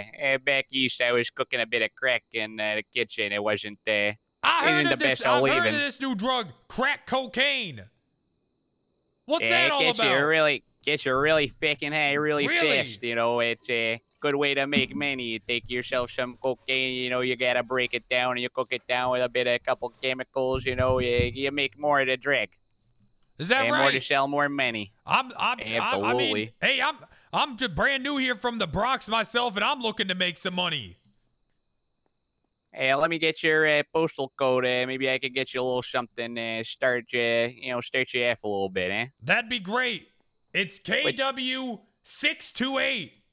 uh, back east, I was cooking a bit of crack in uh, the kitchen. It wasn't. Uh, I heard of the this. best I'll I've heard of this new drug, crack cocaine. What's that all gets about? you really, gets you really fucking high, really, Really? fast. You know, it's a good way to make money. You take yourself some cocaine. You know, you gotta break it down and you cook it down with a bit of a couple chemicals. You know, you you make more of the drug. Is that and more to right? sell more money. I'm, I'm, I, I mean, hey, I'm, I'm just brand new here from the Bronx myself, and I'm looking to make some money. Hey, let me get your uh, postal code. Uh, maybe I could get you a little something. Uh, start you, you know, start you off a little bit, eh? That'd be great. It's KW six two eight.